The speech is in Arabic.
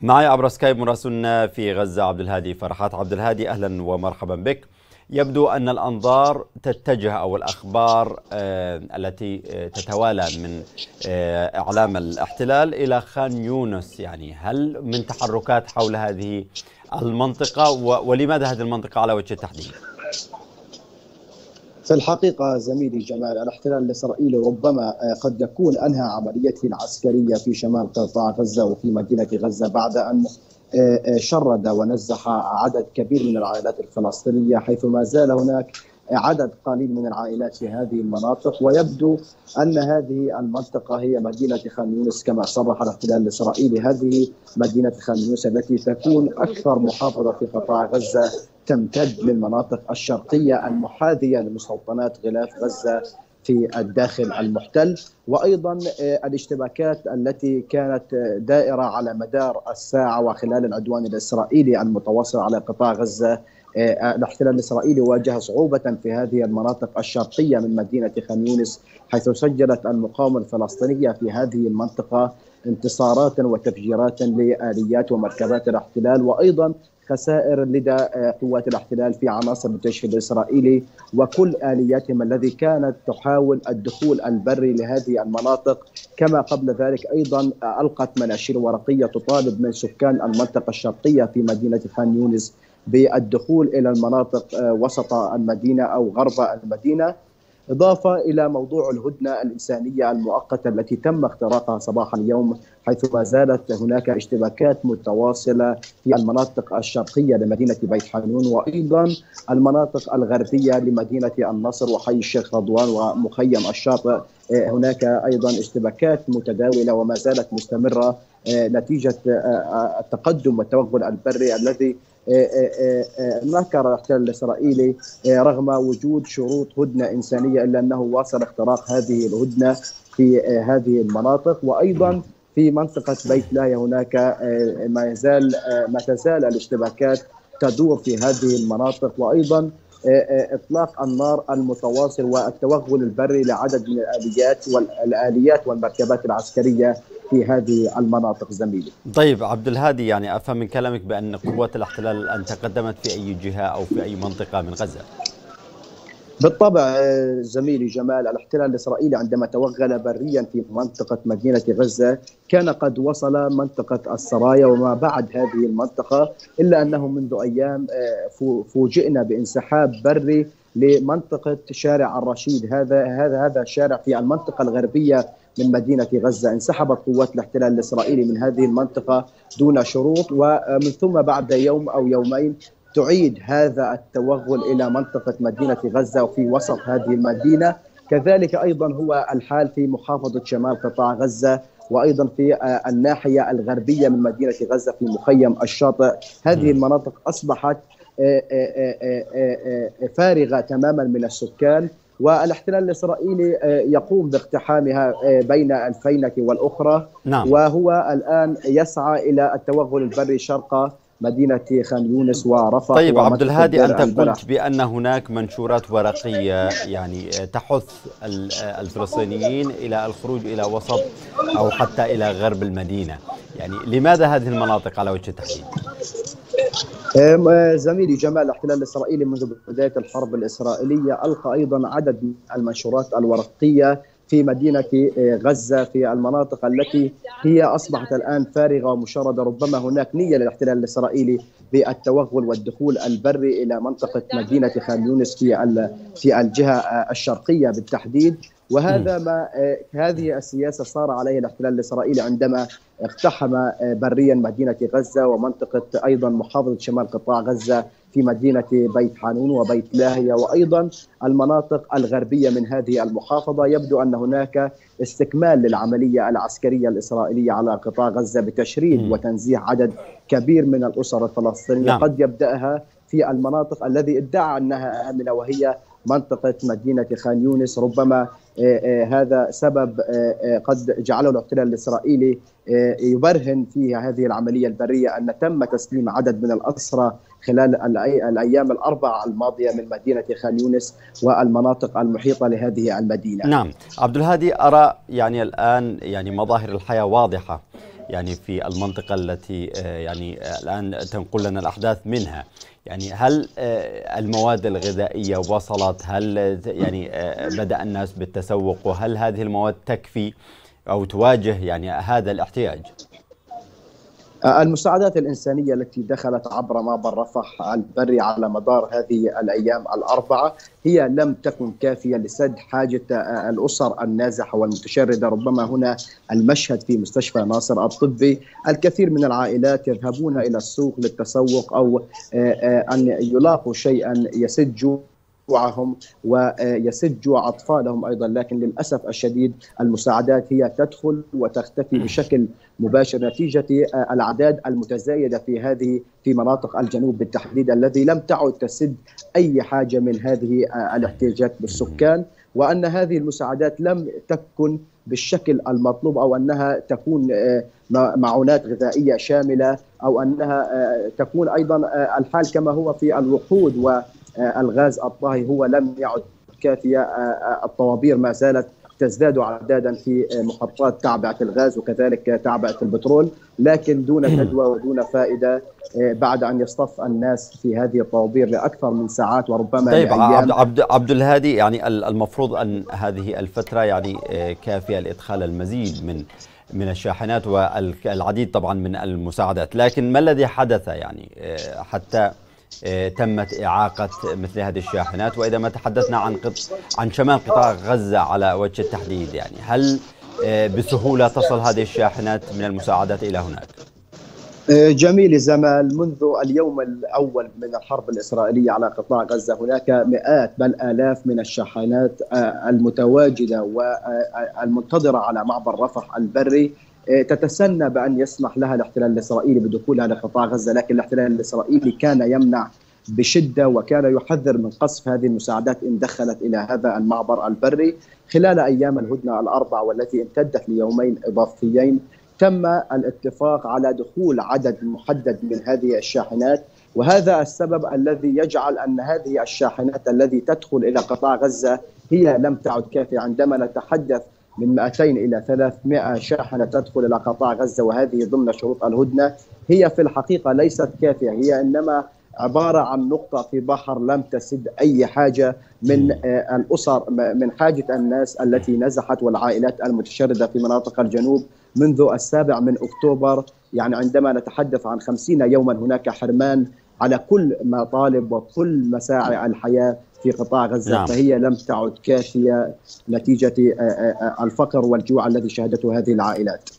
معي عبر سكايب مراسلنا في غزة عبد الهادي فرحات. عبد الهادي أهلا ومرحبا بك. يبدو أن الأنظار تتجه أو الأخبار آه، التي آه، تتوالى من آه، إعلام الاحتلال إلى خان يونس. يعني هل من تحركات حول هذه المنطقة ولماذا هذه المنطقة على وجه التحديد؟ في الحقيقة زميلي جمال الاحتلال الإسرائيلي ربما قد يكون أنهى عمليته العسكرية في شمال قطاع غزة وفي مدينة غزة بعد أن شرد ونزح عدد كبير من العائلات الفلسطينية حيث ما زال هناك عدد قليل من العائلات في هذه المناطق. ويبدو أن هذه المنطقة هي مدينة خان يونس كما صرح الاحتلال الإسرائيلي. هذه مدينة خان يونس التي تكون أكثر محافظة في قطاع غزة تمتد للمناطق الشرقية المحاذية لمستوطنات غلاف غزة في الداخل المحتل وأيضا آه، الاشتباكات التي كانت دائرة على مدار الساعة وخلال العدوان الإسرائيلي المتواصل على قطاع غزة. آه، الاحتلال الإسرائيلي واجه صعوبة في هذه المناطق الشرقية من مدينة خان يونس حيث سجلت المقاومة الفلسطينية في هذه المنطقة انتصارات وتفجيرات لآليات ومركبات الاحتلال. وأيضا خسائر لدى آه، قوات الاحتلال في عناصر الجيش الإسرائيلي وكل آلياتهم الذي كانت تحاول الدخول البري لهذه المناطق. كما قبل ذلك أيضا ألقت مناشير ورقية تطالب من سكان المنطقة الشرقية في مدينة خان يونس بالدخول إلى المناطق آه، وسط المدينة أو غرب المدينة. إضافة إلى موضوع الهدنة الإنسانية المؤقتة التي تم اختراقها صباح اليوم حيث ما زالت هناك اشتباكات متواصلة في المناطق الشرقية لمدينة بيت حانون وأيضا المناطق الغربية لمدينة النصر وحي الشيخ رضوان ومخيم الشاطئ. هناك أيضا اشتباكات متداولة وما زالت مستمرة نتيجة التقدم والتوغل البري الذي نكر الاحتلال الإسرائيلي رغم وجود شروط هدنة إنسانية إلا أنه واصل اختراق هذه الهدنة في هذه المناطق. وأيضا في منطقة بيت لاهيا هناك ما يزال ما تزال الاشتباكات تدور في هذه المناطق. وأيضا إطلاق النار المتواصل والتوغل البري لعدد من الآليات والاليات والمركبات العسكرية في هذه المناطق زميلي. طيب عبد الهادي يعني أفهم من كلامك بأن قوات الاحتلال الان تقدمت في أي جهة أو في أي منطقة من غزة. بالطبع زميلي جمال الاحتلال الإسرائيلي عندما توغل بريا في منطقة مدينة غزة كان قد وصل منطقة السرايا وما بعد هذه المنطقة إلا أنه منذ أيام آه، فوجئنا بانسحاب بري لمنطقة شارع الرشيد. هذا هذا هذا الشارع في المنطقة الغربية من مدينة غزة. انسحبت قوات الاحتلال الإسرائيلي من هذه المنطقة دون شروط ومن ثم بعد يوم أو يومين تعيد هذا التوغل إلى منطقة مدينة غزة وفي وسط هذه المدينة. كذلك أيضا هو الحال في محافظة شمال قطاع غزة وأيضا في الناحية الغربية من مدينة غزة في مخيم الشاطئ. هذه المناطق أصبحت فارغة تماما من السكان والاحتلال الإسرائيلي آه، يقوم باقتحامها آه، بين الفينه والأخرى نعم. وهو الآن يسعى إلى التوغل البري شرق مدينة خان يونس ورفح طيب عبد الهادي أنت قلت بأن هناك منشورات ورقية يعني آه، تحث الفلسطينيين إلى الخروج إلى وسط أو حتى إلى غرب المدينة يعني لماذا هذه المناطق على وجه التحديد؟ آه، زميلي جمال الاحتلال الإسرائيلي منذ بداية الحرب الإسرائيلية ألقى أيضا عدد من المنشورات الورقية في مدينة آه، غزة في المناطق التي هي أصبحت الآن فارغة ومشرده ربما هناك نية للاحتلال الإسرائيلي بالتوغل والدخول البري إلى منطقة مدينة خان يونس في في الجهة الشرقية بالتحديد. وهذا ما آه، هذه السياسة صار عليها الاحتلال الإسرائيلي عندما اقتحم آه، بريا مدينة غزة ومنطقة أيضا محافظة شمال قطاع غزة في مدينة بيت حانون وبيت لاهيا وأيضا المناطق الغربية من هذه المحافظة يبدو أن هناك استكمال للعملية العسكرية الإسرائيلية على قطاع غزة بتشريد وتنزيح عدد كبير من الأسر الفلسطينية. نعم. قد يبدأها في المناطق الذي ادعى أنها آمنة وهي منطقة مدينة خان يونس. ربما آه، آه، هذا سبب آه، قد جعله الاحتلال الإسرائيلي يبرهن في هذه العملية البرية أن تم تسليم عدد من الأسرى خلال الأيام الأربعة الماضية من مدينة خان يونس والمناطق المحيطة لهذه المدينة. نعم، عبد الهادي أرى يعني الآن يعني مظاهر الحياة واضحة. يعني في المنطقة التي يعني الآن تنقل لنا الأحداث منها. يعني هل المواد الغذائية وصلت؟ هل يعني بدأ الناس بالتسوق؟ وهل هذه المواد تكفي أو تواجه يعني هذا الاحتياج؟ المساعدات الإنسانية التي دخلت عبر معبر رفح البري على مدار هذه الأيام الأربعة هي لم تكن كافية لسد حاجة الأسر النازحة والمتشردة ربما هنا المشهد في مستشفى ناصر الطبي. الكثير من العائلات يذهبون إلى السوق للتسوق أو أن يلاقوا شيئا يسد جوعهم ويسد جوع أطفالهم أيضا لكن للأسف الشديد المساعدات هي تدخل وتختفي بشكل مباشر نتيجة الأعداد المتزايدة في هذه في مناطق الجنوب بالتحديد الذي لم تعد تسد أي حاجة من هذه الاحتياجات بالسكان وأن هذه المساعدات لم تكن بالشكل المطلوب أو أنها تكون معونات غذائية شاملة أو أنها تكون أيضا الحال كما هو في الوقود الغاز الطاهي هو لم يعد كافية الطوابير ما زالت تزداد اعدادا في محطات تعبئة الغاز وكذلك تعبئة البترول لكن دون جدوى ودون فائدة بعد أن يصطف الناس في هذه الطوابير لأكثر من ساعات وربما طيب عبد عبد عبد الهادي يعني المفروض أن هذه الفترة يعني كافية لإدخال المزيد من من الشاحنات والعديد طبعا من المساعدات لكن ما الذي حدث يعني حتى تمت إعاقة مثل هذه الشاحنات وإذا ما تحدثنا عن. عن شمال قطاع غزة على وجه التحديد يعني هل بسهولة تصل هذه الشاحنات من المساعدات إلى هناك؟ جميل زمال منذ اليوم الأول من الحرب الإسرائيلية على قطاع غزة هناك مئات بل آلاف من الشاحنات المتواجدة والمنتظرة على معبر رفح البري تتسنى بان يسمح لها الاحتلال الإسرائيلي بدخولها لقطاع غزة لكن الاحتلال الإسرائيلي كان يمنع بشدة وكان يحذر من قصف هذه المساعدات إن دخلت إلى هذا المعبر البري خلال أيام الهدنة الاربع والتي امتدت ليومين إضافيين. تم الاتفاق على دخول عدد محدد من هذه الشاحنات وهذا السبب الذي يجعل أن هذه الشاحنات التي تدخل إلى قطاع غزة هي لم تعد كافية. عندما نتحدث من 200 إلى 300 شاحنة تدخل إلى قطاع غزة وهذه ضمن شروط الهدنة. هي في الحقيقة ليست كافية هي إنما عبارة عن نقطة في بحر لم تسد أي حاجة من الأسر من حاجة الناس التي نزحت والعائلات المتشردة في مناطق الجنوب منذ السابع من أكتوبر. يعني عندما نتحدث عن خمسين يوما هناك حرمان على كل مطالب وكل مساعي الحياة. في قطاع غزة نعم. فهي لم تعد كافية نتيجة الفقر والجوع الذي شهدته هذه العائلات